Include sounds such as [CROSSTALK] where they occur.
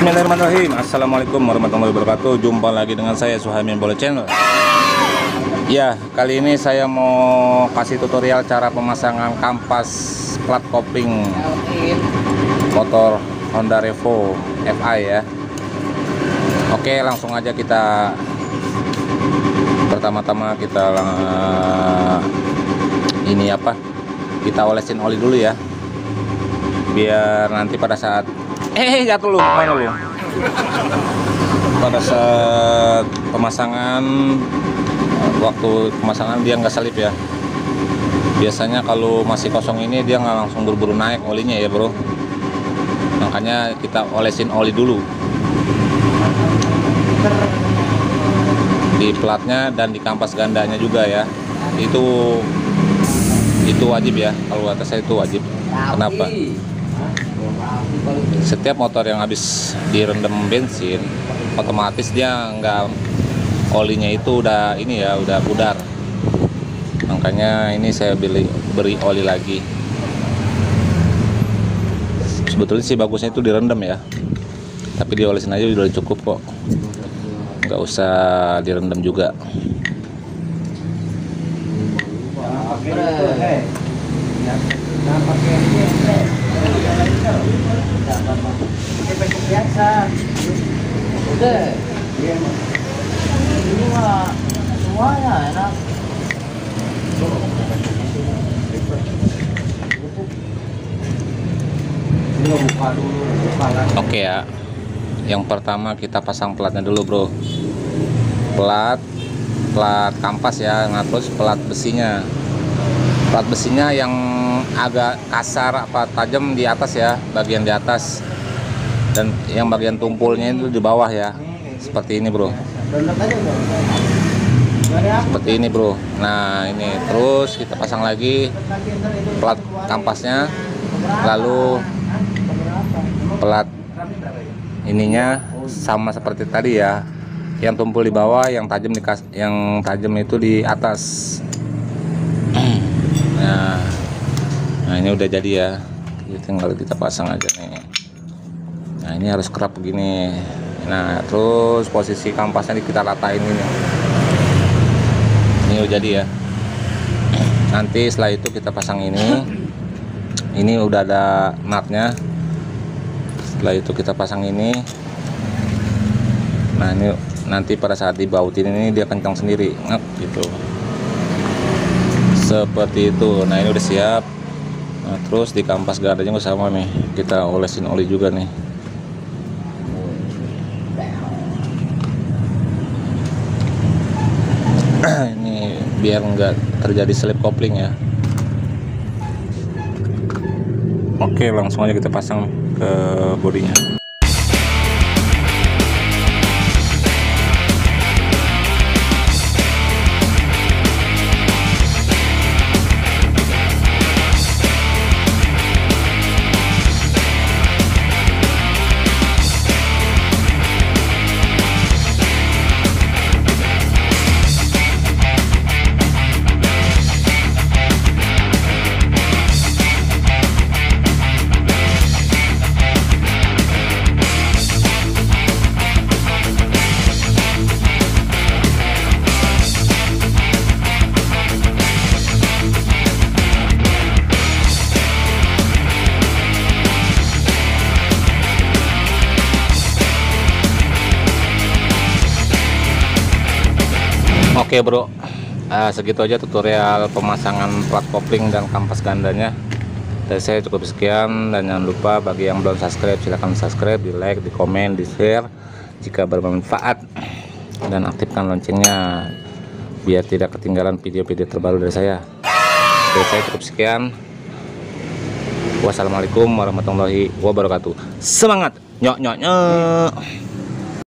Bismillahirrahmanirrahim. Assalamualaikum warahmatullahi wabarakatuh. Jumpa lagi dengan saya Suhamin Bola Channel. Ya kali ini saya mau kasih tutorial cara pemasangan kampas plat kopling motor Honda Revo FI ya. Oke langsung aja kita pertama-tama kita ini apa? Kita olesin oli dulu ya. Biar nanti pada saat eh jatuh lu. Mana lu? Pada saat pemasangan waktu pemasangan dia nggak salip ya. Biasanya kalau masih kosong ini dia nggak langsung buru-buru naik olinya ya bro. Makanya kita olesin oli dulu. Di platnya dan di kampas gandanya juga ya. Itu itu wajib ya. Kalau kata saya itu wajib. Kenapa setiap motor yang habis direndam bensin otomatis dia nggak olinya itu udah ini ya udah pudar. Makanya ini saya beli beri oli lagi. Sebetulnya sih bagusnya itu direndam ya. Tapi diolesin aja udah cukup kok. Nggak usah direndam juga oke ya. Yang pertama kita pasang platnya dulu bro. Plat plat kampas ya nah terus plat besinya. Plat besinya yang agak kasar apa tajam di atas ya bagian di atas. Dan yang bagian tumpulnya itu di bawah ya. Seperti ini bro. Seperti ini bro. Nah ini terus kita pasang lagi plat kampasnya. Lalu plat ininya sama seperti tadi ya. Yang tumpul di bawah yang tajam di kas yang tajam itu di atas nah nah ini udah jadi ya. Jadi tinggal kita pasang aja nih. Nah ini harus kerap begini. Nah terus posisi kampasnya kita ratain ini ini udah jadi ya. Nanti setelah itu kita pasang ini. Ini udah ada nutnya setelah itu kita pasang ini. Nah ini nanti pada saat dibautin ini dia kencang sendiri. Ngap gitu. Seperti itu. Nah ini udah siap nah, terus di kampas gardanya juga sama nih. Kita olesin oli juga nih. [CLEARS THROAT] Ini biar nggak terjadi slip kopling ya. Oke langsung aja kita pasang ke bodinya Oke bro, uh, segitu aja tutorial pemasangan plat kopling dan kampas gandanya. Dari saya cukup sekian dan jangan lupa bagi yang belum subscribe silahkan subscribe, di like, di komen, di share jika bermanfaat dan aktifkan loncengnya biar tidak ketinggalan video-video terbaru dari saya. Dari saya cukup sekian. Wassalamualaikum warahmatullahi wabarakatuh. Semangat, nyok nyok nyok.